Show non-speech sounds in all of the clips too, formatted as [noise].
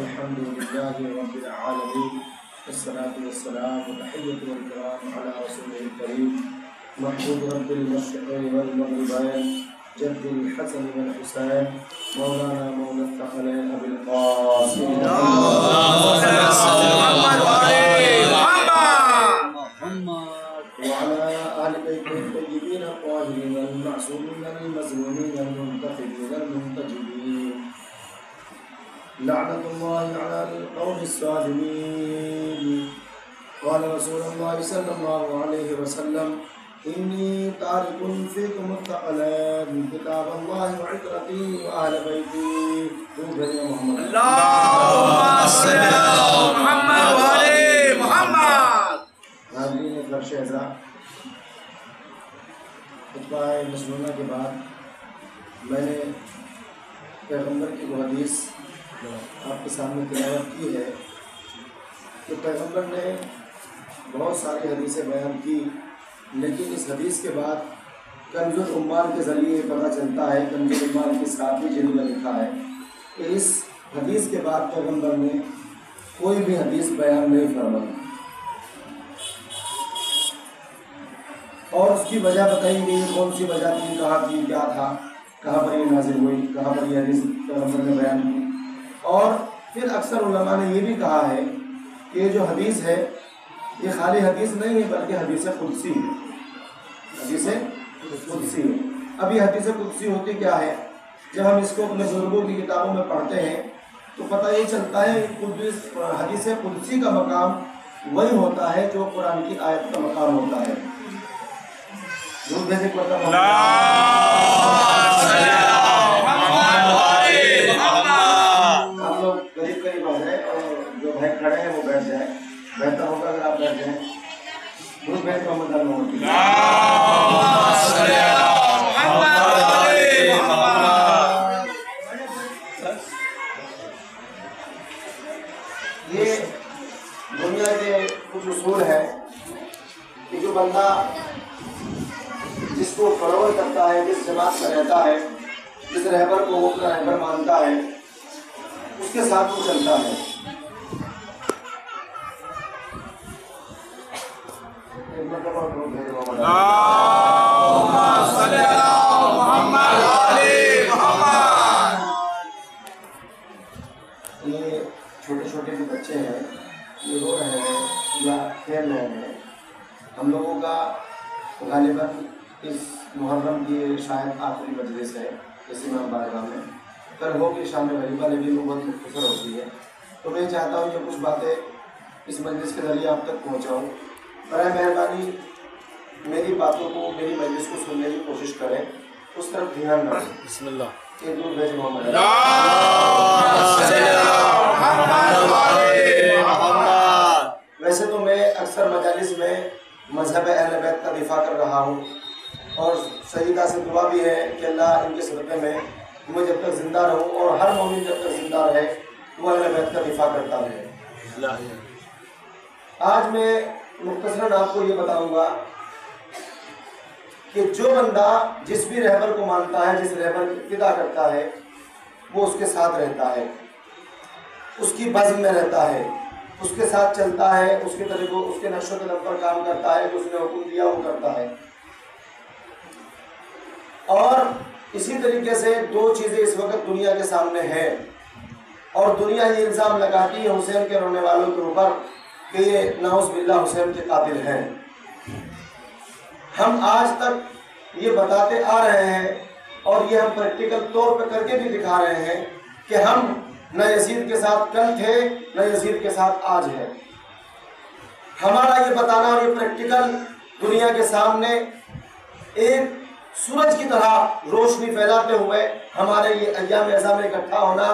الحمد لله رب العالمين والصلاة والسلام وتحية والكرام على رسوله الكريم. محمود رب المشرقين والمغربين جد الحسن والحسين مولانا مولى الثقلين أبي القاسم. وعلى آل بيت الطيبين الطاهرين المعصومين المظلومين المنتخبين المنتجبين لعنة الله على القوم الصالحين قال رسول الله صلى الله عليه وسلم إني تارك فيكم الثقلين كتاب الله وعترتي وأهل بيتي. يا محمد. ناظرین فرش اعضا خطبہ مسلمہ کے بعد میں نے پیغمبر کی وہ حدیث آپ کے سامنے تلاوت کی ہے کہ پیغمبر نے بہت ساری حدیثیں بیان کی، لیکن اس حدیث کے بعد کنز العمال کے ذریعے پتہ چلتا ہے کنز العمال کی ساتویں جلد میں لکھا ہے۔ کہ اس حدیث کے بعد پیغمبر نے کوئی بھی حدیث بیان نہیں فرمائی۔ اور اس کی وجہ بتائی گئی کون سی وجہ تھی، کہاں کی، کیا تھا، کہاں پر یہ نازل ہوئی، کہاں پر یہ حدیث پیغمبر نے بیان کی۔ اور پھر اکثر علماء نے یہ بھی کہا ہے کہ جو حدیث ہے، یہ خالی حدیث نہیں ہے بلکہ حدیث قدسی ہے۔ حدیث قدسی ہے۔ اب یہ حدیث قدسی ہوتی کیا ہے؟ جب ہم اس کو اپنے بزرگوں کی کتابوں میں پڑھتے ہیں، تو پتہ یہ چلتا ہے قدس، حدیث قدسی کا مقام وہی ہوتا ہے جو قرآن کی آیت کا مقام ہوتا ہے۔ بہتر ہوگا اگر آپ بیٹھ جائیں درود بھیج محمد علی محمد یہ دنیا کے کچھ اصول ہے کہ جو بندہ جس کو فروغ کرتا ہے، جس جماعت میں رہتا ہے، جس رہبر کو وہ اپنا رہبر مانتا ہے، اس کے ساتھ وہ چلتا ہے۔ یہ چھوٹے چھوٹے جو بچے ہیں۔ یہ رو رہے ہیں یا کھیل رہے ہیں۔ ہم لوگوں کا غالباً اس محرم کی شاید آخری مجلس ہے۔ اس امام بارگاہ میں کل ہوگی شام غریبہ لیکن وہ بہت مختصر ہوتی ہے تو میں چاہتا ہوں کہ کچھ باتیں اس مجلس کے ذریعے آپ تک پہنچاؤں۔ برائے مہربانی میری باتوں کو میری مجلس کو سننے کی کوشش کریں اس طرف دھیان رکھیں بسم اللہ۔ کہ دور بھیج محمد ویسے تو میں اکثر مجالس میں مذہب اہل بیت کا دفاع کر رہا ہوں۔ اور سیدہ سے دعا بھی ہے کہ اللہ ان کے صدقے میں میں جب تک زندہ رہوں اور ہر مومن جب تک زندہ رہے وہ اہل بیت کا دفاع کرتا رہے۔ آج میں مختصراً آپ کو یہ بتاؤں گا کہ جو بندہ جس بھی رہبر کو مانتا ہے، جس رہبر کی ابتدا کرتا ہے، وہ اس کے ساتھ رہتا ہے۔ اس کی بزم میں رہتا ہے۔ اس کے ساتھ چلتا ہے، اس کے طریقوں، اس کے نقش و قدم پر کام کرتا ہے، جو اس نے حکم دیا، وہ کرتا ہے۔ اور اسی طریقے سے دو چیزیں اس وقت دنیا کے سامنے ہیں۔ اور دنیا یہ الزام لگاتی ہے حسین کے رونے والوں کے اوپر کہ یہ ناؤز باللہ حسین کے قاتل ہیں۔ ہم آج تک یہ بتاتے آ رہے ہیں اور یہ ہم پریکٹیکل طور پہ کر کے بھی دکھا رہے ہیں کہ ہم نہ یزید کے ساتھ کل تھے نہ یزید کے ساتھ آج ہے ہمارا یہ بتانا اور یہ پریکٹیکل دنیا کے سامنے ایک سورج کی طرح روشنی پھیلاتے ہوئے ہمارے یہ ایام اعظام میں اکٹھا ہونا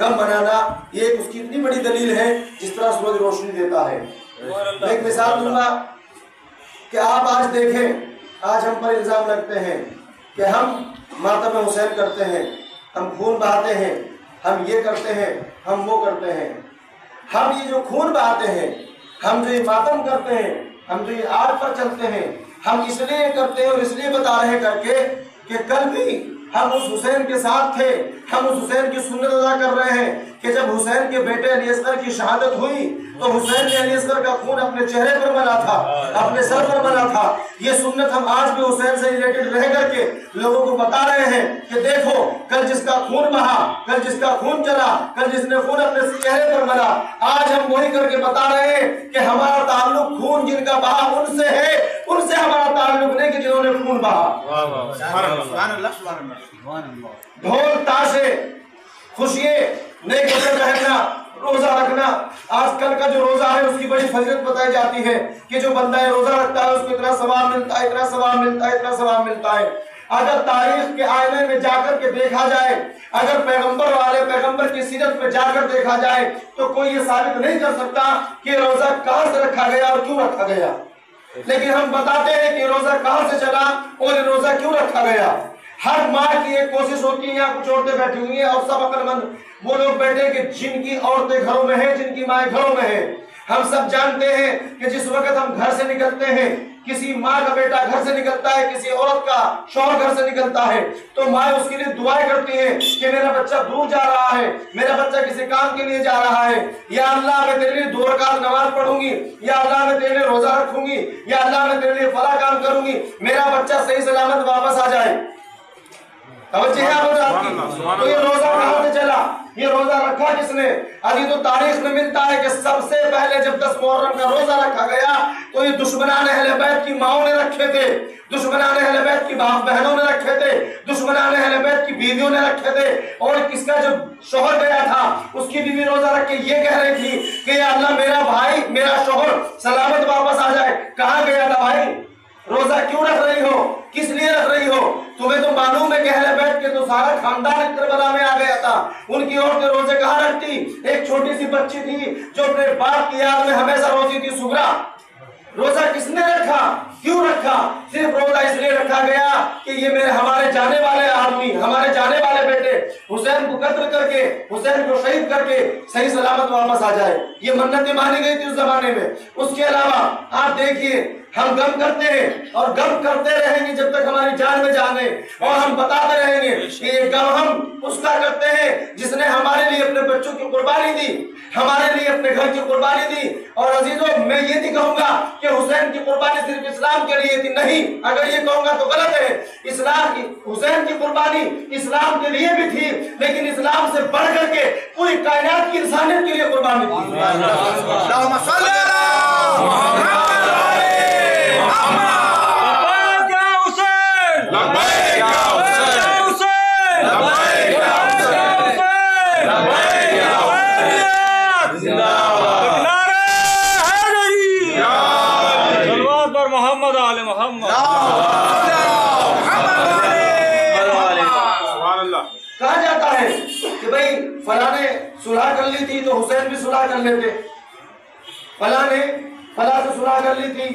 غم منانا یہ ایک اس کی اتنی بڑی دلیل ہے جس طرح سورج روشنی دیتا ہے۔ میں ایک مثال دوں گا کہ آپ آج دیکھیں آج ہم پر الزام لگتے ہیں کہ ہم ماتم حسین کرتے ہیں، ہم خون بہاتے ہیں، ہم یہ کرتے ہیں، ہم وہ کرتے ہیں۔ ہم یہ جو خون بہاتے ہیں، ہم جو یہ ماتم کرتے ہیں، ہم جو یہ آگ پر چلتے ہیں، ہم اس لیے کرتے ہیں اور اس لیے بتا رہے ہیں کر کے کہ کل بھی ہم اس حسین کے ساتھ تھے، ہم اس حسین کی سنت ادا کر رہے ہیں۔ کہ جب حسین کے بیٹے علی اصغر کی شہادت ہوئی تو حسین نے علی اصغر کا خون اپنے چہرے پر بنا تھا اپنے سر پر بنا تھا۔ یہ سنت ہم آج بھی حسین سے ریلیٹڈ رہ کر کے لوگوں کو بتا رہے ہیں کہ دیکھو کل جس کا خون بہا کل جس کا خون چلا کل جس نے خون اپنے چہرے پر بنا آج ہم وہی کر کے بتا رہے ہیں کہ ہمارا تعلق خون جن کا بہا ان سے ہے ان سے ہمارا تعلق نہیں کہ جنہوں نے خون بہا۔ ڈھول تاشے خوشیے۔ نیک کپڑے پہننا روزہ رکھنا۔ آج کل کا جو روزہ ہے، اس کی بڑی فضیلت بتائی جاتی ہے کہ جو بندہ روزہ رکھتا ہے، اس کو اتنا ثواب ملتا ہے، اتنا ثواب ملتا ہے، اتنا ثواب ملتا ہے۔ اگر تاریخ کے آئینے میں جا کر کے دیکھا جائے، اگر پیغمبر والے پیغمبر کی سیرت میں جا کر دیکھا جائے، تو کوئی یہ ثابت نہیں کر سکتا کہ روزہ کہاں سے رکھا گیا اور کیوں رکھا گیا۔ لیکن ہم بتاتے ہیں کہ روزہ کہاں سے چلا اور یہ روزہ کیوں رکھا گیا؟ ہر ماں کی ایک کوشش ہوتی ہے، یہاں کچھ عورتیں بیٹھی ہوئی ہیں اور سب عقل مند وہ لوگ بیٹھے کہ جن کی عورتیں گھروں میں ہیں، جن کی مائیں گھروں میں ہیں۔ ہم سب جانتے ہیں کہ جس وقت ہم گھر سے نکلتے ہیں، کسی ماں کا بیٹا گھر سے نکلتا ہے، کسی عورت کا شوہر گھر سے نکلتا ہے۔ تو ماں اس کے لیے دعائیں کرتی ہیں کہ میرا بچہ دور جا رہا ہے، میرا بچہ کسی کام کے لیے جا رہا ہے۔ یا اللہ میں تیرے لیے دو رکعت نماز پڑھوں گی، یا اللہ میں تیرے لیے روزہ رکھوں گی، یا اللہ میں تیرے لیے فلاں کام کروں گی۔ میرا بچہ صحیح سلامت واپس آ جائے۔ توجہ؟ تو یہ روزہ کہاں سے چلا؟ یہ روزہ رکھا کس نے؟ ابھی تو تاریخ میں ملتا ہے کہ سب سے پہلے جب دس محرم کا روزہ رکھا گیا تو یہ دشمنان اہل بیت کی ماؤں نے رکھے تھے۔ دشمنان اہل بیت کی باپ بہنوں نے رکھے تھے۔ دشمنان اہل بیت کی بیویوں نے رکھے تھے۔ اور کس کا جو شوہر گیا تھا اس کی بیوی روزہ رکھ کے یہ کہہ رہی تھی کہ یا اللہ میرا بھائی میرا شوہر سلامت واپس آ جائے۔ کہاں گیا؟ روزہ کیوں رکھ رہی ہو؟ کس لیے رکھ رہی ہو؟ تمہیں تو معلوم ہے کہ اہل بیت کے تو سارا خاندان کربلا میں آ گیا تھا۔ ان کی عورتیں روزے کہاں رکھتی؟ ایک چھوٹی سی بچی تھی جو اپنے باپ کی یاد میں ہمیشہ روزی تھی، سگرا۔ روزہ کس نے رکھا؟ کیوں رکھا؟ صرف روزہ اس لیے رکھا گیا کہ یہ میرے ہمارے جانے والے آدمی، ہمارے جانے والے بیٹے، حسین کو قتل کر کے، حسین کو شہید کر کے صحیح سلامت واپس آ جائے۔ یہ منتیں مانی گئی تھی اس زمانے میں۔ اس کے علاوہ آپ دیکھیے ہم غم کرتے ہیں اور غم کرتے رہیں گے جب تک ہماری جان میں جانے اور ہم بتاتے رہیں گے کہ یہ غم ہم اس کا کرتے ہیں جس نے ہمارے لیے اپنے بچوں کی قربانی دی ہمارے لیے اپنے گھر کی قربانی دی۔ اور عزیزوں میں یہ نہیں کہوں گا کہ حسین کی قربانی صرف اسلام کے لیے تھی نہیں۔ اگر یہ کہوں گا تو غلط ہے۔ اسلام کی حسین کی قربانی اسلام کے لیے بھی تھی لیکن اسلام سے بڑھ کر کے پوری کائنات کی انسانیت کے لیے قربانی تھی اللهم صل على محمد لبیک یا حسین لبیک یا حسین یا حسین لبیک یا حسین لبیک یا حسین زندہ باد نعرہ حیدری علی محمد آل محمد سبحان اللہ. کہا جاتا ہے کہ بھئی فلاں نے صلح کر لی تھی تو حسین بھی صلح کر لیتے. فلاں نے فلاں سے صلح کر لی تھی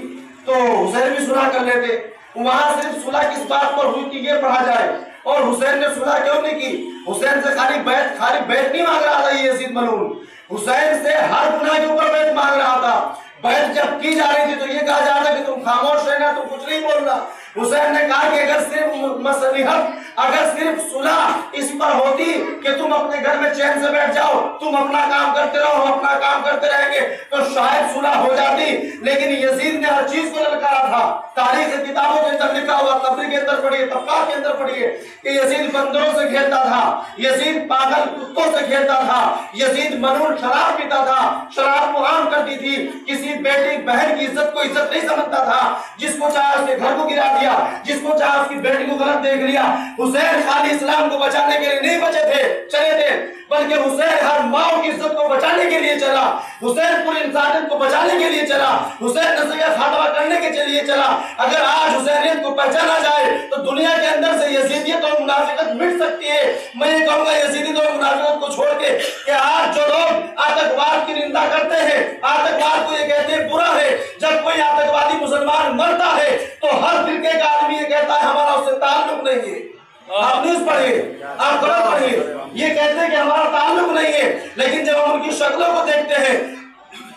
تو حسین بھی صلح کر لیتے. وہاں صرف صلح کس بات پر ہوئی کہ یہ پڑھا جائے؟ اور حسین نے صلح کیوں نہیں کی؟ حسین سے خالی بیت خالی بیت نہیں مانگ رہا تھا یہ یزید ملون حسین سے ہر گناہ کے اوپر بیت مانگ رہا تھا۔ بیت جب کی جا رہی تھی تو یہ کہا جا رہا کہ تم خاموش رہنا، تم کچھ نہیں بولنا۔ حسین نے کہا کہ اگر صرف مسلحت اگر صرف صلح اس پر ہوتی کہ تم اپنے گھر میں چین سے بیٹھ جاؤ، تم اپنا کام کرتے رہو، ہم اپنا کام کرتے رہیں گے، تو شاید صلح ہو جاتی۔ لیکن یزید نے ہر چیز کو للکارا تھا۔ تاریخ کتابوں کے اندر لکھا ہوا تبری کے اندر پڑھیے طبقات کے اندر پڑھیے کہ یزید بندروں سے کھیلتا تھا، یزید پاگل کتوں سے کھیلتا تھا، یزید منون شراب پیتا تھا، شراب کو عام کرتی تھی، کسی بیٹی، بہن کی عزت کو عزت نہیں سمجھتا تھا، جس کو چاہے اس کے گھر کو گرا دیا، جس کو چاہے اس کی بیٹی کو غلط دیکھ لیا۔ حسین خالی اسلام کو بچانے کے لیے نہیں بچے تھے، چلے تھے، بلکہ حسین ہر ماں کی عزت کو بچانے کے لیے چلا، حسین پوری انسانیت کو بچانے کے لیے چلا، حسین نسل خاتمہ کرنے کے لیے چلا۔ اگر آج حسینیت کو پہچانا جائے، تو دنیا کے اندر سے یزیدیت اور منافقت مٹ سکتی ہے۔ میں یہ کہوں گا، یزیدیت اور منافقت کو چھوڑ کے کہ آج جو لوگ آتکواد کی نندا کرتے ہیں آتکواد کو یہ کہتے ہیں برا ہے۔ جب کوئی آتکوادی مسلمان مرتا ہے، تو ہر فرقے کا آدمی یہ کہتا ہے، ہمارا اس سے تعلق نہیں ہے۔ آپ نیوز پڑھیے، آپ خبر پڑھیے۔ یہ کہتے ہیں کہ ہمارا تعلق نہیں ہے، لیکن جب ہم ان کی شکلوں کو دیکھتے ہیں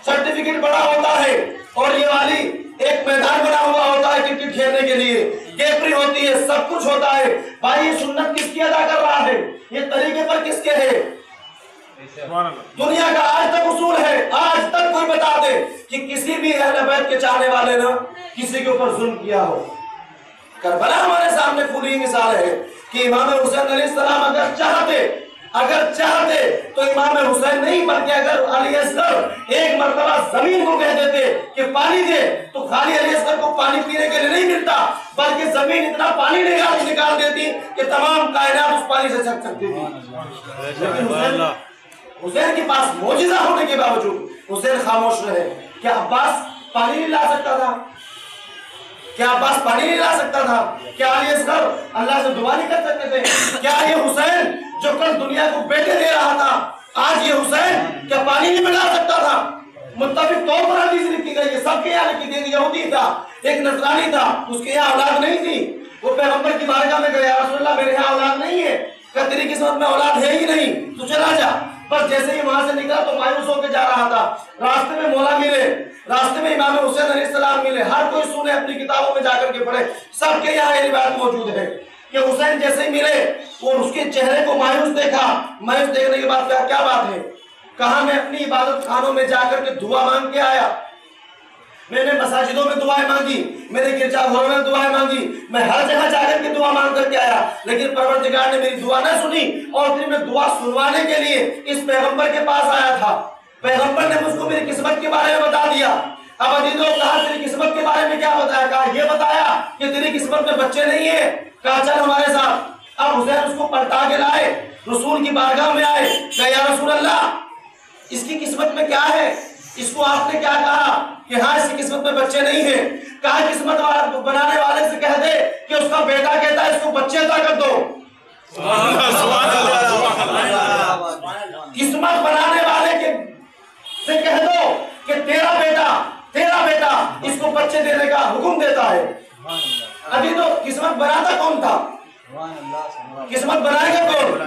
سرٹیفکیٹ بڑا ہوتا ہے اور یہ والی ایک میدان بنا ہوا ہوتا ہے کرکٹ کھیلنے کے لیے۔ کیپری ہوتی ہے، سب کچھ ہوتا ہے۔ بھائی، یہ سنت کس کی ادا کر رہا ہے؟ یہ طریقے پر کس کے ہے دنیا کا آج تک اصول ہے، آج تک کوئی بتا دے کہ کسی بھی اہل بیت کے چاہنے والے نے کسی کے اوپر ظلم کیا ہو۔ کربلا ہمارے سامنے پوری مثال ہے کہ امام حسین علیہ السلام اگر چاہتے اگر چاہتے تو امام حسین نہیں، بلکہ اگر علی اصغر ایک مرتبہ زمین کو کہہ دیتے کہ پانی دے، تو خالی علی اصغر کو پانی پینے کے لیے نہیں ملتا، بلکہ زمین اتنا پانی نکال نکال دیتی کہ تمام کائنات اس پانی سے چھک سکتی تھی۔ لیکن حسین حسین کے پاس موجزہ ہونے کے باوجود حسین خاموش رہے کیا عباس پانی نہیں لا سکتا تھا۔ کیا عباس پانی نہیں لا سکتا تھا؟ کیا علی اصغر اللہ سے دعا نہیں کر سکتے تھے؟ کیا یہ حسین جو کل دنیا کو بیٹے دے رہا تھا، آج یہ حسین کیا پانی نہیں ملا سکتا تھا؟ متفق طور پر حدیث لکھی گئی ہے، سب کے یہاں لکھی گئی یہودی تھا، ایک نصرانی تھا، اس کے یہاں اولاد نہیں تھی۔ وہ پیغمبر کی بارگاہ میں گیا، رسول اللہ میرے یہاں اولاد نہیں ہے۔ کہ تیری قسمت میں اولاد ہے ہی نہیں؟ تو چلا جا۔ بس جیسے ہی وہاں سے نکلا تو مایوس ہو کے جا رہا تھا۔ راستے میں مولا ملے، راستے میں امام حسین علیہ السلام ملے۔ ہر کوئی سنے، اپنی کتابوں میں جا کر کے پڑھے۔ سب کے یہاں یہ روایت موجود ہے کہ حسین جیسے ہی ملے، اور اس کے چہرے کو مایوس دیکھا۔ مایوس دیکھنے کے بعد کہا کیا بات ہے؟ کہا، میں اپنی عبادت خانوں میں جا کر کے دعا مانگ کے آیا۔ میں نے مساجدوں میں دعائیں مانگی میں نے گرجا گھروں میں دعائیں مانگی، میں ہر جگہ جا کر کے دعا مانگ کر کے آیا، لیکن پروردگار نے میری دعا نہ سنی اور پھر میں دعا سنوانے کے لیے اس پیغمبر کے پاس آیا تھا۔ پیغمبر نے مجھ کو میری قسمت کے بارے میں بتا دیا۔ اب عزیزوں کہا تیری قسمت کے بارے میں کیا بتایا؟ کہا، یہ بتایا کہ تیری قسمت میں بچے نہیں ہیں۔ کہا، چل ہمارے ساتھ۔ اب حسین اس کو پلٹا کے لائے، رسول کی بارگاہ میں آئے۔ کہا، یا رسول اللہ، اس کی قسمت میں کیا ہے؟ اس کو آپ نے کیا کہا کہ ہاں اس کی قسمت میں بچے نہیں ہیں؟ کہا، قسمت بنانے والے سے کہہ دے کہ اس کا بیٹا کہتا ہے، اس کو بچے عطا کر دو۔ قسمت بنانے والے کے سے کہہ دو کہ تیرا بیٹا تیرا بیٹا اس کو بچے دینے کا حکم دیتا ہے۔ ابھی تو قسمت بناتا کون تھا؟ قسمت بنائے گا کون؟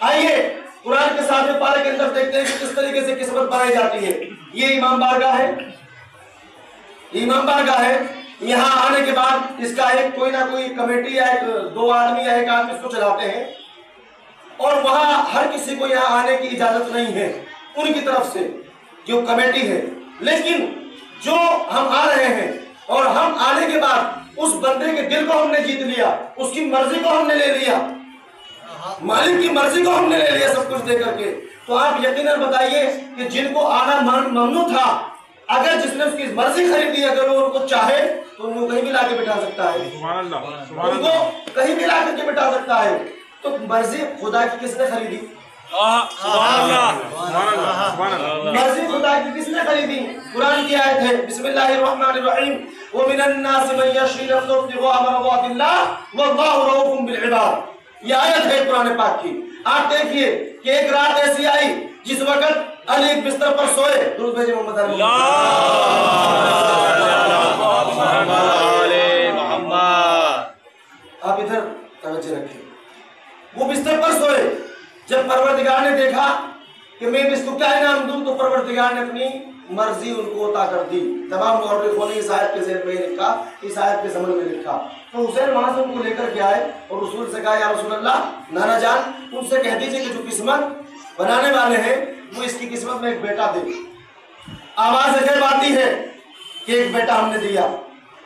آئیے، قرآن کے ساتھ پارے کے اندر دیکھتے ہیں کہ کس طریقے سے قسمت بنائی جاتی ہے۔ یہ امام بارگاہ ہے۔ امام بارگاہ ہے۔ یہاں آنے کے بعد اس کا ایک کوئی نہ کوئی کمیٹی یا ایک دو آدمی یا ایک آدمی اس کو چلاتے ہیں۔ اور وہاں ہر کسی کو یہاں آنے کی اجازت نہیں ہے ان کی طرف سے، جو کمیٹی ہے۔ لیکن جو ہم آ رہے ہیں اور ہم آنے کے بعد اس بندے کے دل کو ہم نے جیت لیا، اس کی مرضی کو ہم نے لے لیا مالک کی مرضی کو ہم نے لے لیا سب کچھ دے کر کے۔ تو آپ یقیناً بتائیے کہ جن کو آنا ممنوع تھا اگر جس نے اس کی مرضی خریدی اگر وہ ان کو چاہے تو ان کو کہیں بھی لا کے بٹھا سکتا ہے۔ ان کو کہیں بھی لا کر کے بٹھا سکتا ہے۔ تو مرضی خدا کی کس نے خریدی؟ مرضی خدا کی کس نے خریدی؟ قرآن کی آیت ہے بسم اللہ الرحمن الرحیم۔ وَمِنَ النَّاسِ مَنْ يَشْرِي نَفْسَهُ ابْتِغَاءَ مَرْضَاتِ اللَّهِ وَاللَّهُ رَءُوفٌ بِالْعِبَادِ۔ یہ آیت ہے قرآن پاک کی۔ آپ دیکھیے کہ ایک رات ایسی آئی جس وقت علی ایک بستر پر سوئے۔ درود بھیجے محمد علی۔ آپ ادھر توجہ رکھیں۔ وہ بستر پر سوئے۔ جب پروردگار نے دیکھا کہ میں اس کو کیا انعام دوں تو پروردگار نے اپنی مرضی ان کو عطا کر دی۔ تمام مورخوں نے اس آیت کے ذہن میں لکھا اس آیت کے زمن میں لکھا۔ تو حسین وہاں سے ان کو لے کر کے آئے اور رسول سے کہا، یا رسول اللہ، نانا جان ان سے کہہ دیجیے کہ جو قسمت بنانے والے ہیں، وہ اس کی قسمت میں ایک بیٹا دے۔ آواز عجیب آتی ہے کہ ایک بیٹا ہم نے دیا۔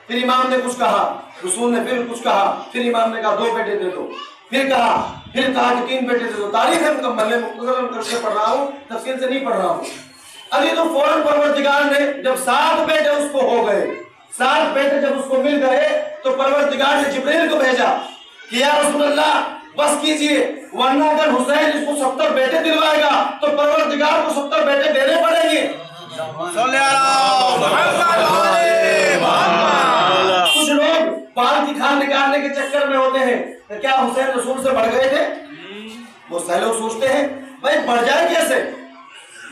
پھر امام نے کچھ کہا، رسول نے پھر کچھ کہا، پھر امام نے کہا، دو بیٹے دے دو۔ پھر کہا پھر کہا کہ تین بیٹے دے دو۔ تاریخ ہے مکمل ہے مختصر کر کے پڑھ رہا ہوں، تفصیل سے نہیں پڑھ رہا ہوں۔ ابھی تو فوراً پروردگار نے جب سات بیٹے اس کو ہو گئے سات بیٹے جب اس کو مل گئے تو پروردگار نے جبریل کو بھیجا کہ یا رسول اللہ بس کیجیے ورنہ اگر حسین اس کو ستر بیٹے دلوائے گا تو پروردگار کو ستر بیٹے دینے پڑیں گے۔ کچھ لوگ پال کی کھان نکالنے کے چکر میں ہوتے ہیں۔ کہ کیا حسین رسول سے بڑھ گئے تھے؟ وہ سہ لوگ سوچتے ہیں بھائی بڑھ جائے کیسے؟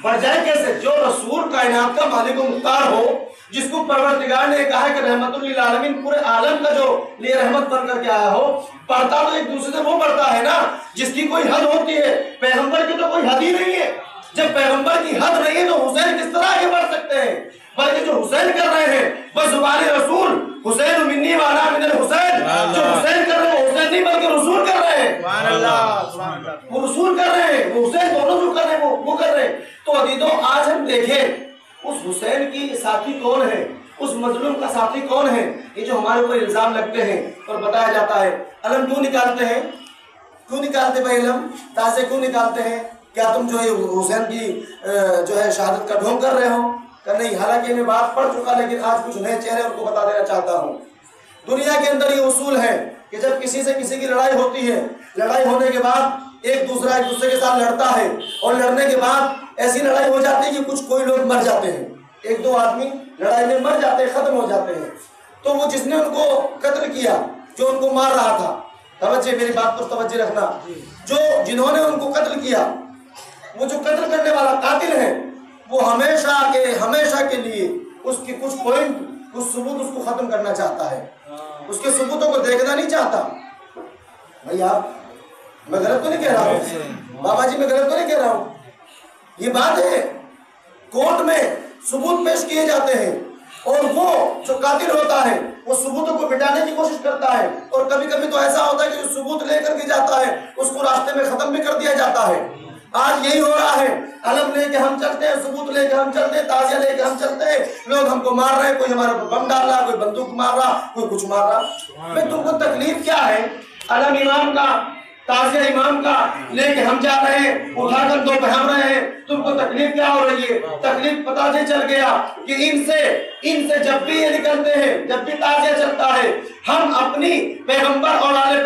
بڑھ جائے کیسے؟ جو رسول کائنات کا مالک و مختار ہو جس کو پروردگار نے کہا کہ رحمت للعالمین پورے عالم کا جو لیے رحمت بن کر کے آیا ہو پڑھتا تو ایک دوسرے سے وہ پڑھتا ہے نا جس کی کوئی حد ہوتی ہے۔ پیغمبر کی تو کوئی حد ہی نہیں ہے۔ جب پیغمبر کی حد نہیں ہے تو حسین کس طرح آگے بڑھ سکتے ہیں؟ بلکہ جو حسین کر رہے ہیں بس زبان رسول حسین منی والا من الحسین۔ جو حسین کر رہے ہیں وہ حسین نہیں بلکہ رسول کر رہے ہیں۔ وہ رسول کر رہے ہیں وہ حسین دونوں جو کر رہے ہیں وہ کر رہے ہیں۔ تو عدیدوں آج ہم دیکھیں اس حسین کی ساتھی کون ہے؟ اس مظلوم کا ساتھی کون ہے؟ یہ جو ہمارے اوپر الزام لگتے ہیں اور بتایا جاتا ہے۔ علم کیوں نکالتے ہیں؟ کیوں نکالتے بھائی علم؟ تازے کیوں نکالتے ہیں؟ کیا تم جو ہے حسین کی جو ہے شہادت کا ڈھونگ کر رہے ہو؟ کہ نہیں؟ حالانکہ میں بات پڑھ چکا لیکن آج کچھ نئے چہرے ان کو بتا دینا چاہتا ہوں۔ دنیا کے اندر یہ اصول ہے کہ جب کسی سے کسی کی لڑائی ہوتی ہے، لڑائی ہونے کے بعد ایک دوسرا ایک دوسرے کے ساتھ لڑتا ہے اور لڑنے کے بعد ایسی لڑائی ہو جاتی ہے کہ کچھ کوئی لوگ مر جاتے ہیں۔ ایک دو آدمی لڑائی میں مر جاتے ہیں، ختم ہو جاتے ہیں۔ تو وہ جس نے ان کو قتل کیا، جو ان کو مار رہا تھا، توجہ، میری بات پر توجہ رکھنا۔ جو جنہوں نے ان کو قتل کیا، وہ جو قتل کرنے والا قاتل ہے، وہ ہمیشہ کے ہمیشہ کے لیے اس کی کچھ پوائنٹ کچھ ثبوت اس کو ختم کرنا چاہتا ہے۔ اس کے ثبوتوں کو دیکھنا نہیں چاہتا۔ بھائی آپ میں غلط تو نہیں کہہ رہا ہوں؟ بابا جی میں غلط تو نہیں کہہ رہا ہوں؟ یہ بات ہے کورٹ میں ثبوت پیش کیے جاتے ہیں اور وہ جو قاتل ہوتا ہے وہ ثبوتوں کو مٹانے کی کوشش کرتا ہے اور کبھی کبھی تو ایسا ہوتا ہے کہ جو ثبوت لے کر کے جاتا ہے اس کو راستے میں ختم بھی کر دیا جاتا ہے۔ آج یہی ہو رہا ہے علم لے کے ہم چلتے ہیں ثبوت لے کے ہم چلتے ہیں تازیہ لے کے ہم چلتے ہیں۔ لوگ ہم کو مار رہے ہیں کوئی ہمارے اوپر بم ڈال رہا کوئی بندوق مار رہا کوئی کچھ مار رہا۔ میں تم کو تکلیف کیا ہے؟ علم امام کا تازیہ امام کا لے کے ہم جا رہے ہیں اٹھا کر دو پہن رہے ہیں تم کو تکلیف کیا ہو رہی ہے تکلیف پتا نہیں چل گیا کہ ان سے ان سے جب بھی یہ نکلتے ہیں جب بھی تازیہ چلتا ہے ہم اپنی پیغمبر اور آل-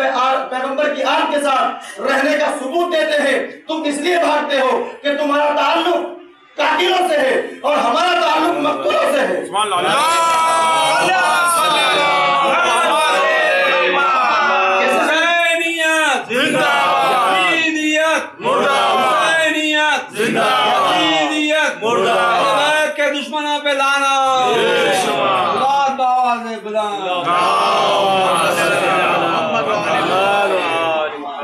پیغمبر کی آل کے ساتھ رہنے کا ثبوت دیتے ہیں تم اس لیے بھاگتے ہو کہ تمہارا تعلق قاتلوں سے ہے اور ہمارا تعلق مقتولوں سے ہے باز بلند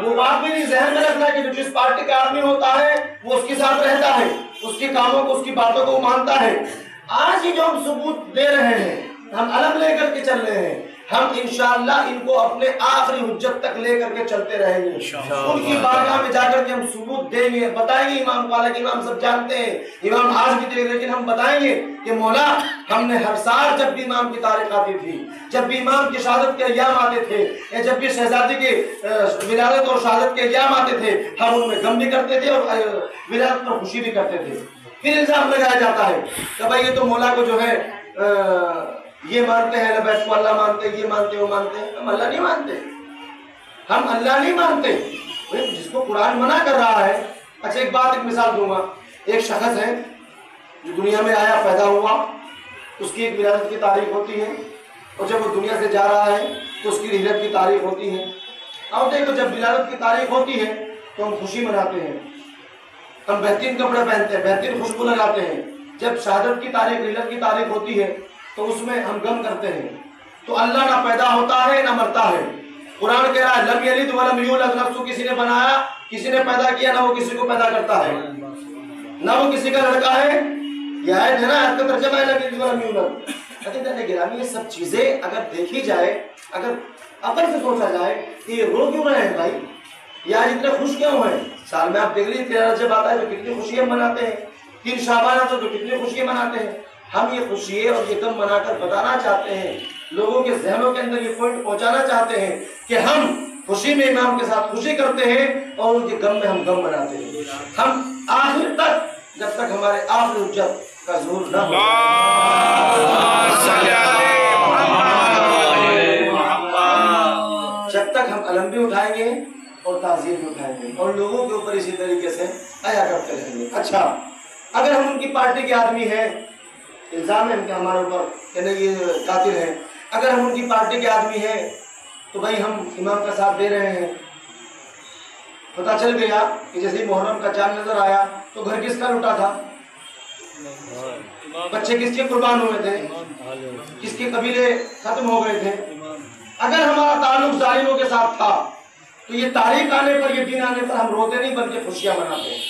وہ بات بھی نہیں ذہن میں رکھنا کہ جو جس پارٹی کا آدمی ہوتا ہے وہ اس کے ساتھ رہتا ہے۔ اس کے کاموں کو اس کی باتوں کو مانتا ہے۔ آج یہ جو ہم ثبوت دے رہے ہیں ہم علم لے کر کے چل رہے ہیں۔ ہم انشاءاللہ ان کو اپنے آخری حجت تک لے کر کے چلتے رہیں گے۔ ان کی بارگاہ میں جا کر کے ہم ثبوت دیں گے بتائیں گے امام کو حالانکہ امام سب جانتے ہیں۔ امام آج بھی دیکھ لیکن ہم بتائیں گے کہ مولا ہم نے ہر سال جب بھی امام کی تاریخ آتی تھی جب بھی امام کی شہادت کے ایام آتے تھے یا جب بھی شہزادی کے اہ، ولادت اور شہادت کے ایام آتے تھے ہم ان میں غم بھی کرتے تھے اور ولادت پر خوشی بھی کرتے تھے۔ پھر الزام لگایا جاتا ہے کہ بھائی یہ تو مولا کو جو ہے یہ مانتے ہیں لبیک کو اللہ مانتے ہیں یہ مانتے ہیں وہ مانتے ہیں ہم اللہ نہیں مانتے۔ ہم اللہ نہیں مانتے۔ جس کو قرآن منع کر رہا ہے۔ اچھا ایک بات ایک مثال دوں گا۔ ایک شخص ہے جو دنیا میں آیا، پیدا ہوا۔ اس کی ایک ولادت کی تاریخ ہوتی ہے۔ اور جب وہ دنیا سے جا رہا ہے، تو اس کی ہجرت کی تاریخ ہوتی ہے۔ اب دیکھو، جب ولادت کی تاریخ ہوتی ہے، تو ہم خوشی مناتے ہیں۔ ہم بہترین کپڑے پہنتے ہیں، بہترین خوشبو لگاتے ہیں۔ جب شہادت کی تاریخ ہجرت کی تاریخ ہوتی ہے تو اس میں ہم غم کرتے ہیں۔ تو اللہ نہ پیدا ہوتا ہے، نہ مرتا ہے۔ قرآن کہہ رہا ہے، لم یلد ولم یولد نفس کسی نے بنایا، کسی نے پیدا کیا، نہ وہ کسی کو پیدا کرتا ہے۔ نہ وہ کسی کا لڑکا ہے۔ یہ آیت ہے نا، آیت کا ترجمہ ہے، لم یلد ولم یولد۔ لیکن گرامی، یہ سب چیزیں اگر دیکھی جائے، اگر عقل سے سوچا جائے کہ یہ رو کیوں رہے ہیں بھائی؟ یہ آج اتنے خوش کیوں ہیں؟ سال میں آپ دیکھ لیجیے تیرہ رجب آتا ہے تو کتنی خوشیاں مناتے ہیں۔ تین شعبان آتا ہے تو کتنی خوشیاں مناتے ہیں۔ ہم یہ خوشیے اور یہ غم منا کر بتانا چاہتے ہیں، لوگوں کے ذہنوں کے اندر یہ پوائنٹ پہنچانا چاہتے ہیں کہ ہم خوشی میں امام کے ساتھ خوشی کرتے ہیں اور ان کے غم میں ہم غم مناتے ہیں۔ ہم آخر تک، جب تک ہمارے آخر حجت کا ظہور نہ ہو۔ جب تک ہم علم بھی اٹھائیں گے اور تعظیم بھی اٹھائیں گے۔ اور لوگوں کے اوپر اسی طریقے سے آیا کرتے رہیں گے۔ اچھا اگر ہم ان کی پارٹی کے آدمی ہیں الزام ہے ان کا ہمارے اوپر کہ نہیں، یہ قاتل ہیں۔ اگر ہم ان کی پارٹی کے آدمی ہیں تو بھائی ہم امام کا ساتھ دے رہے ہیں۔ پتہ چل گیا کہ جیسے محرم کا چاند نظر آیا تو گھر کس کا لٹا تھا؟ بچے کس کے قربان ہوئے تھے؟ کس کے قبیلے ختم ہو گئے تھے؟ اگر ہمارا تعلق ظالموں کے ساتھ تھا تو یہ تاریخ آنے پر، یہ دن آنے پر ہم روتے نہیں، بلکہ خوشیاں مناتے ہیں۔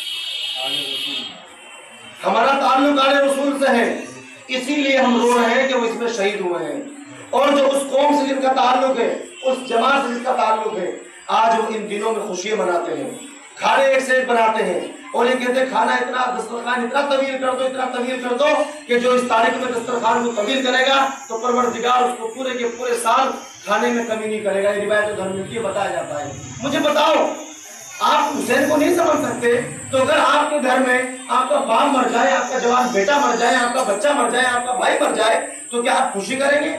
ہمارا تعلق آل رسول سے ہے۔ اسی لیے ہم رو رہے ہیں کہ وہ اس میں شہید ہوئے ہیں۔ اور جو اس قوم سے جن کا تعلق ہے، اس جماعت سے جس کا تعلق ہے، آج وہ ان دنوں میں خوشیاں مناتے ہیں۔ کھانے ایک سے ایک بناتے ہیں۔ اور یہ کہتے ہیں، کھانا اتنا دسترخوان، اتنا طویل کر دو، اتنا طویل کر دو کہ جو اس تاریخ میں دسترخوان کو طویل کرے گا، تو پروردگار اس کو پورے کے پورے سال کھانے میں کمی نہیں کرے گا۔ یہ روایت گھر ملتی ہے بتایا جاتا ہے؟ مجھے بتاؤ آپ حسین کو نہیں سمجھ سکتے تو اگر آپ کے گھر میں آپ کا باپ مر جائے، آپ کا جوان بیٹا مر جائے، آپ کا بچہ مر جائے، آپ کا بھائی مر جائے، تو کیا آپ خوشی کریں گے؟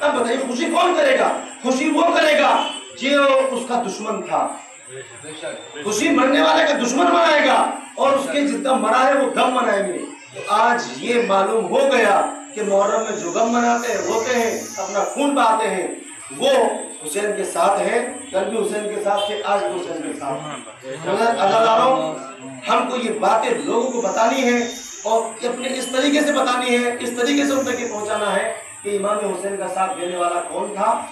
اب بتائیے، خوشی کون کرے گا؟ خوشی وہ کرے گا جو اس کا دشمن تھا۔ خوشی مرنے والے کا دشمن منائے گا اور اس کے جتنا مرا ہے وہ غم منائیں گے۔ تو آج یہ معلوم ہو گیا کہ محرم میں جو غم مناتے ہیں روتے ہیں، اپنا خون بہاتے ہیں۔ وہ حسین کے ساتھ ہیں، کل بھی حسین کے ساتھ تھے، آج بھی حسین کے ساتھ ہیں۔ اللہ، ہم کو یہ باتیں لوگوں کو بتانی ہے اور اپنے اس طریقے سے بتانی ہے اس طریقے سے ان تک یہ پہنچانا ہے کہ امام حسین کا ساتھ دینے والا کون تھا؟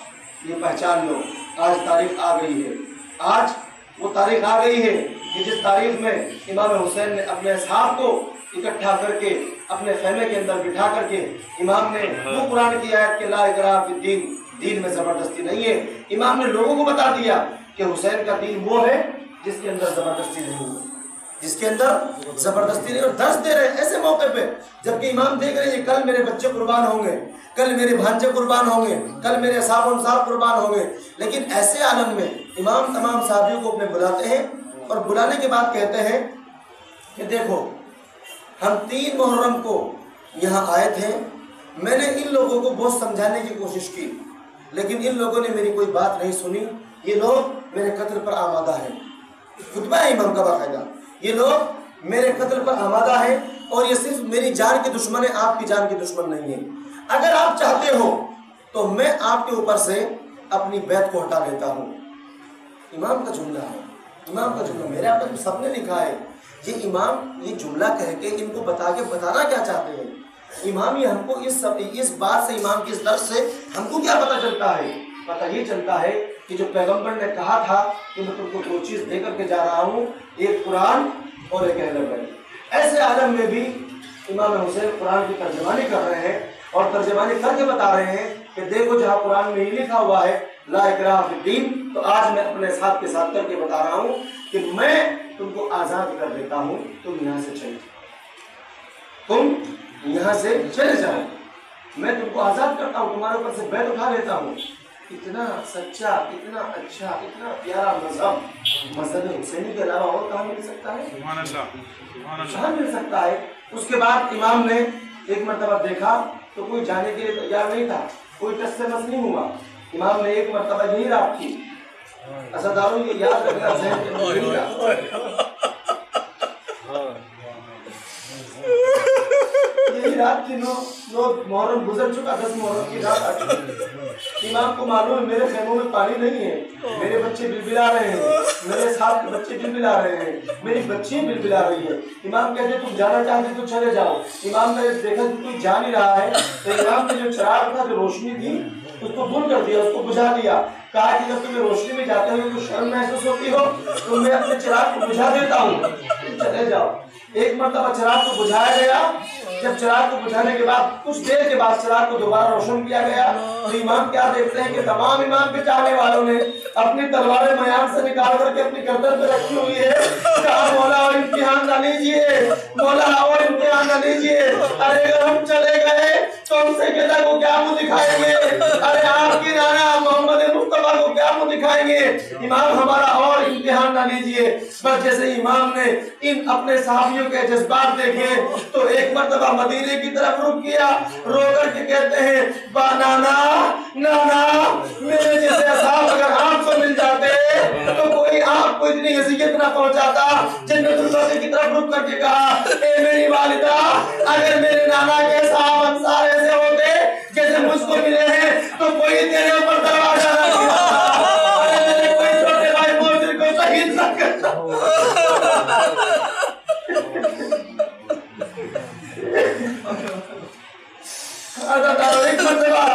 یہ پہچان لو، آج تاریخ آ گئی ہے۔ آج وہ تاریخ آ گئی ہے کہ جس تاریخ میں امام حسین نے اپنے اصحاب کو اکٹھا کر کے، اپنے خیمے کے اندر بٹھا کر کے امام نے وہ قرآن کی آیت کہ لا اکراہ فی الدین دین میں زبردستی نہیں ہے۔ امام نے لوگوں کو بتا دیا کہ حسین کا دین وہ ہے جس کے اندر زبردستی نہیں ہے جس کے اندر زبردستی نہیں، اور درس دے رہے ہیں ایسے موقع پہ۔ جبکہ امام دیکھ رہے ہیں کل میرے بچے قربان ہوں گے، کل میرے بھانچے قربان ہوں گے، کل میرے صاحب و صاحب قربان ہوں گے۔ لیکن ایسے عالم میں امام تمام صحابیوں کو اپنے بلاتے ہیں اور بلانے کے بعد کہتے ہیں کہ دیکھو، ہم تین محرم کو یہاں آئے تھے۔ میں نے ان لوگوں کو بہت سمجھانے کی کوشش کی۔ لیکن ان لوگوں نے میری کوئی بات نہیں سنی۔ یہ لوگ میرے قتل پر آمادہ ہیں۔ خطبہ ہے امام کا باقاعدہ۔ یہ لوگ میرے قتل پر آمادہ ہیں اور یہ صرف میری جان کے دشمن ہے، آپ کی جان کے دشمن نہیں ہے۔ اگر آپ چاہتے ہو تو میں آپ کے اوپر سے اپنی بیت کو ہٹا لیتا ہوں۔ امام کا جملہ ہے۔ امام کا جملہ میرے آپ سب نے لکھا ہے۔ یہ امام یہ جملہ کہہ کے ان کو بتا کے بتانا کیا چاہتے ہیں؟ امام یہ ہم کو اس سب اس بات سے امام کی اس درس سے ہم کو کیا پتہ چلتا ہے؟ پتہ یہ چلتا ہے کہ جو پیغمبر نے کہا تھا کہ میں تم کو دو چیز دے کر کے جا رہا ہوں، ایک قرآن اور ایک اہل بیت۔ ایسے عالم میں بھی امام حسین قرآن کی ترجمانی کر رہے ہیں اور ترجمانی کر کے بتا رہے ہیں کہ دیکھو جہاں قرآن میں یہ لکھا ہوا ہے، لا اکراہ فی الدین۔ تو آج میں اپنے ساتھ کے ساتھ کر کے بتا رہا ہوں کہ میں تم کو آزاد کر دیتا ہوں، تم یہاں سے چلے۔ تم یہاں سے چلے جاؤ میں تم کو آزاد کرتا ہوں تمہارے اوپر سے بیت اٹھا لیتا ہوں۔ اتنا سچا اتنا اچھا اتنا پیارا مذہب۔ مذہب حسینی کے علاوہ اور کہاں مل سکتا ہے؟ سبحان اللہ سبحان اللہ۔ کہاں مل سکتا ہے۔ اس کے بعد امام نے ایک مرتبہ دیکھا تو کوئی جانے کے لیے تیار نہیں تھا کوئی ٹس سے مس نہیں ہوا۔ امام نے ایک مرتبہ یہی رات کی۔ اسداروں یہ یاد رکھنا ذہن کے اندر یہی رات کی نو نو محرم گزر چکا، دس محرم کی رات آ چکی امام کو معلوم ہے میرے خیموں میں پانی نہیں ہے۔ میرے بچے بلبلا رہے ہیں۔ میرے ساتھ کے بچے بلبلا رہے ہیں۔ میری بچی بلبلا رہی ہے۔ امام کہتے تم جانا چاہتے تو چلے جاؤ۔ امام نے دیکھا کہ کوئی جا نہیں رہا ہے۔ تو امام نے جو چراغ تھا جو روشنی تھی اس کو دور کر دیا، اس کو بجھا دیا۔ کہا کہ جب تمہیں روشنی میں جاتے ہوئے تو شرم محسوس ہوتی ہو، تو میں اپنے چراغ کو بجھا دیتا ہوں۔ چلے جاؤ۔ ایک مرتبہ چراغ کو بجھایا گیا۔ جب چراغ کو بجھانے کے بعد، کچھ دیر کے بعد چراغ کو دوبارہ روشن کیا گیا۔ تو امام کیا دیکھتے ہیں کہ تمام امام کے چاہنے والوں نے اپنی تلواریں میان سے نکال کر کے اپنی گردن پہ رکھی ہوئی ہے۔ کہا، مولا اور امتحان نہ لیجیے۔ مولا، اور امتحان نہ لیجیے۔ ارے، اگر ہم چلے گئے تو ہم سے کہتا کو کیا منہ دکھائیں گے ارے آپ کی نانا محمد مصطفیٰ کو کیا منہ دکھائیں گے امام ہمارا اور امتحان نہ لیجیے بس جیسے امام نے ان اپنے صحابیوں کے جذبات دیکھے تو ایک مرتبہ مدینے کی طرف رک کیا رو کر کے کہتے ہیں با نانا نانا میرے جیسے اصحاب اگر آپ کو مل جاتے تو کوئی آپ کو اتنی حیثیت نہ پہنچاتا جنت البقیع کی طرف رک کر کے کہا اے میری والدہ اگر میرے نانا کے صاحب انصار ایسے ہوتے جیسے مجھ کو ملے ہیں، تو کوئی تیرے اوپر دروازہ نہ کھلا کوئی چھوٹے بھائی موجر کو شہید نہ کرتا ایک مرتبہ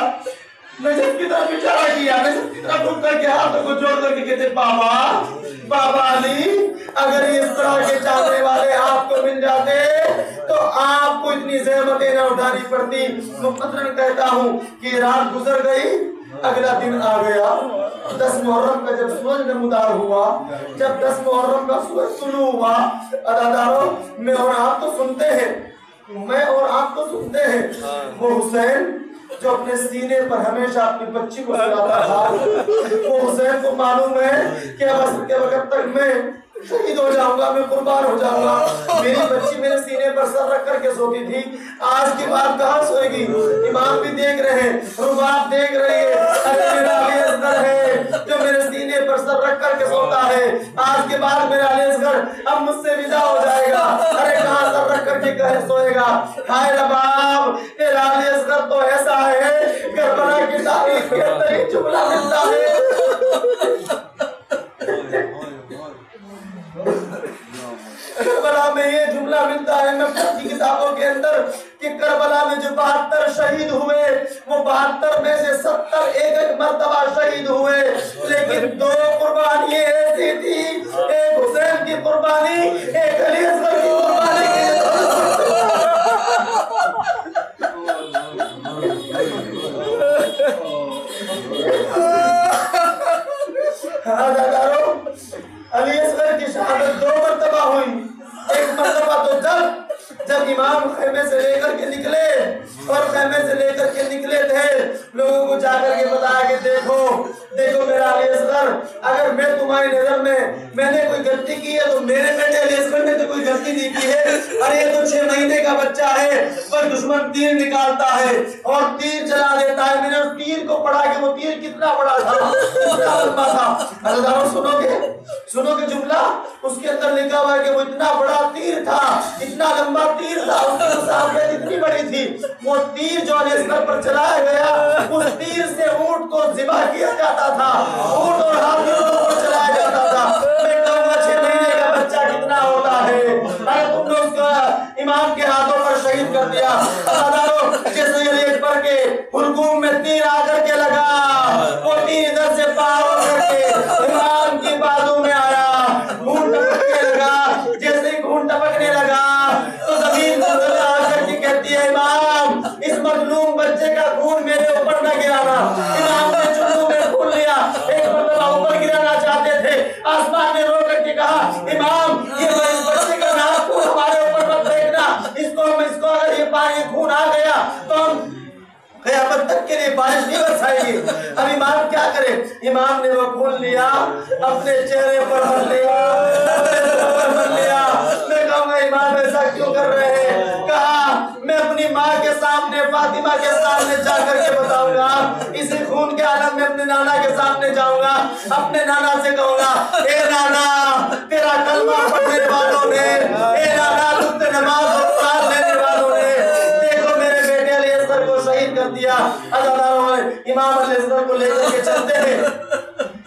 کی طرف اشارہ کیا نجف کی طرف رک کر کے ہاتھوں کو جوڑ کر کے کہتے، بابا بابا علی، اگر اس طرح کے چاہنے والے آپ کو مل جاتے آپ کو اتنی زحمتیں نہ اٹھانی پڑتی مقدرن کہتا ہوں کہ رات گزر گئی، اگلا دن آ گیا۔ دس محرم کا جب سورج نمودار ہوا، جب دس محرم کا سورج طلوع ہوا اداداروں میں اور آپ تو سنتے ہیں۔ میں اور آپ تو سنتے ہیں۔ وہ حسین جو اپنے سینے پر ہمیشہ اپنی بچی کو سلاتا تھا، وہ حسین کو معلوم ہے کہ اب عصر کے وقت تک میں شہید ہو جاؤں گا میں قربان ہو جاؤں گا [laughs] میری بچی میرے سینے پر سر رکھ کر کے سوتی تھی۔ آج کی بات کہاں سوئے گی؟ امام بھی دیکھ رہے ہیں رباب دیکھ رہے ہیں۔ ارے میرا علی اصغر ہے جو میرے سینے پر سر رکھ کر کے سوتا ہے آج کے بعد میرا علی اصغر اب مجھ سے ودا ہو جائے گا۔ ارے کہاں سر رکھ کر کے کہے سوئے گا؟ ہائے رباب تیرا علی اصغر تو ایسا ہے کربلا کی تاریخ کے اندر ہی جملہ کتابوں اندر کہ کربلا میں جو بہتر شہید ہوئے، وہ بہتر میں سے ستر ایک ایک مرتبہ شہید ہوئے۔ لیکن دو قربانی ایسی تھی، ایک حسین کی قربانی، ایک علی اصغر کی قربانی ہاداروں ہاں، علی اصغر کی شہادت دو مرتبہ ہوئی ایک مرتبہ تو جب جب امام خیمے سے لے کر کے نکلے اور خیمے سے لے کر کے نکلے تھے۔ لوگوں کو جا کر کے بتایا کہ دیکھو دیکھو میرا علی اصغر اگر میں تمہاری نظر میں میں نے کوئی غلطی کی ہے تو میرے بیٹے علی اصغر نے تو کوئی غلطی نہیں کی ہے۔ اور یہ تو چھ مہینے کا بچہ ہے پر دشمن تیر نکالتا ہے اور تیر چلا ہے میں نے اس تیر کو پڑھا کہ وہ تیر کتنا بڑا تھا، کتنا لمبا تھا۔ اللہ سنو گے سنو گے جملہ، اس کے اندر لکھا ہوا ہے کہ وہ اتنا بڑا تیر تھا، اتنا لمبا تیر تھا، اس کی مسافت اتنی بڑی تھی۔ وہ تیر جو علی اصغر پر چلایا گیا، اس تیر سے اونٹ کو ذبح کیا جاتا تھا۔ اونٹ اور ہاتھیوں کو چلایا جاتا تھا۔ امام کے ہاتھوں پر شہید کر دیا۔ ہزاروں جیسے یہ ایک پر کے حلقوم میں تیر آ کر کے لگا، وہ تیر ادھر سے پار ہو کر کے امام کی بازو میں آیا۔ خون ٹپکنے لگا جیسے ہی خون ٹپکنے لگا، تو زمین پر آ کر کے کہتی ہے امام اس مظلوم بچے کا خون میرے اوپر نہ گرانا امام نے چلو میں خون لیا۔ ایک مرتبہ اوپر گرانا چاہتے تھے، آسمان نے رو کر کے کہا امام پانی خون آ گیا تو ہم قیامت تک کے لیے بارش نہیں برسائے گی۔ اب امام کیا کرے؟ امام نے وہ خون لیا، اپنے چہرے پر بھر لیا، اپنے پر بھر لیا۔ میں کہوں گا امام ایسا کیوں کر رہے ہیں؟ کہا، میں اپنی ماں کے سامنے، فاطمہ کے سامنے جا کر کے بتاؤں گا، اسی خون کے عالم میں اپنے نانا کے سامنے جاؤں گا۔ اپنے نانا سے کہوں گا، اے نانا، تیرا کلمہ پڑھنے والوں نے، اے نانا، تم سے نماز شہید کر دیا امام علی اصغر کو لے کر کے چلتے ہیں۔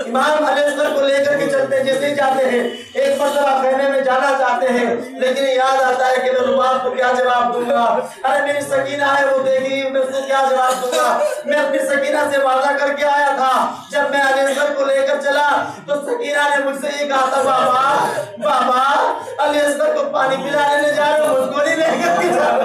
امام علی اصغر کو لے کر کے چلتے ہیں، جیسے جاتے ہیں، ایک مرتبہ خیمے میں جانا چاہتے ہیں، لیکن یاد آتا ہے کہ میں رباب کو کیا جواب دوں گا۔ ارے، میری سکینہ ہے، وہ دیکھی میں اس کو کیا جواب دوں گا؟ میں اپنی سکینہ سے وعدہ کر کے آیا تھا۔ جب میں علی اصغر کو لے کر چلا، تو سکینہ نے مجھ سے یہ کہا تھا، بابا بابا علی اصغر کو پانی پلانے لے جا رہے ہو، مجھ کو نہیں لے کر کے جا رہے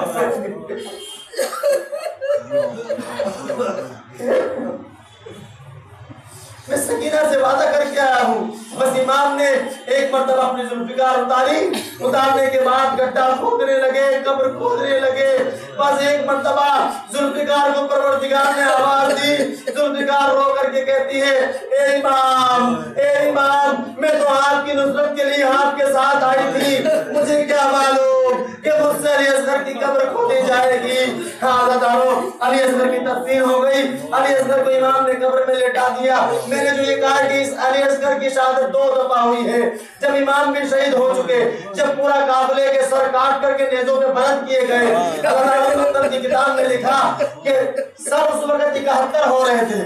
میں سکینہ سے وعدہ کر کے آیا ہوں۔ بس امام نے ایک مرتبہ اپنی ذوالفقار اتاری۔ اتارنے کے بعد گڈھا کھودنے لگے، قبر کھودنے لگے۔ بس ایک مرتبہ ذوالفقار کو پروردگار نے آواز دی۔ ذوالفقار رو کر کے کہتی ہے، اے امام اے امام، میں تو آپ کی نصرت کے لیے آپ کے ساتھ آئی تھی۔ مجھے کیا معلوم کہ مجھ سے علی اصغر کی قبر کھودی جائے گی۔ ہاں دارو، علی اصغر کی تفسیر ہو گئی۔ علی اصغر کو امام نے قبر میں لٹا دیا۔ میں نے جو یہ کہا کہ اس علی اصغر کی شہادت دو دفعہ ہوئی ہے۔ جب امام بھی شہید ہو چکے، جب پورا قافلے کے سر کاٹ کر کے نیزوں پہ بلند کیے گئے۔ اللہ مطلب کی کتاب میں لکھا کہ سب اس وقت اکہتر ہو رہے تھے۔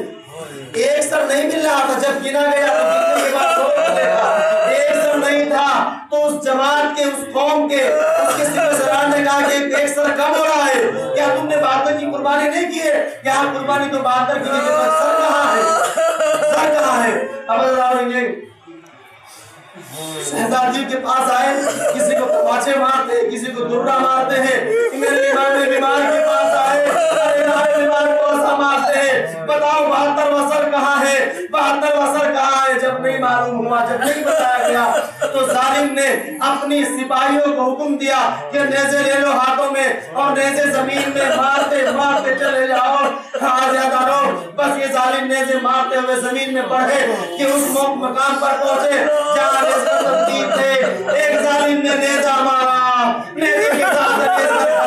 ایک سر نہیں مل رہا تھا، جب گنا گیا تو گننے کے بعد تھا ایک سر نہیں تھا، تو اس جماعت کے، اس قوم کے، اس کے سپہ سلام نے کہا کہ ایک سر کم ہو رہا ہے۔ کیا تم نے بہادر کی قربانی نہیں کی ہے؟ کیا قربانی تو بہادر کی لیکن سر کہاں ہے؟ سر کہاں ہے؟ اب اللہ سہدار جی کے پاس آئے، کسی کو تماچے مارتے ہیں کسی کو درہ مارتے ہیں۔ میرے امام بیمار کے پاس آئے۔ اپنی سپاہیوں کو حکم دیا کہ نیزے لے لو ہاتھوں میں اور نیزے زمین میں مارتے مارتے چلے جاؤ رو بس یہ ظالم نیزے مارتے ہوئے زمین میں پڑھے کہ اس موقع مقام پر پہنچے جہاں نیزے تبدیل تھے ایک ظالم نے نیزہ مارا نیزے کی ساتھ نیزے کا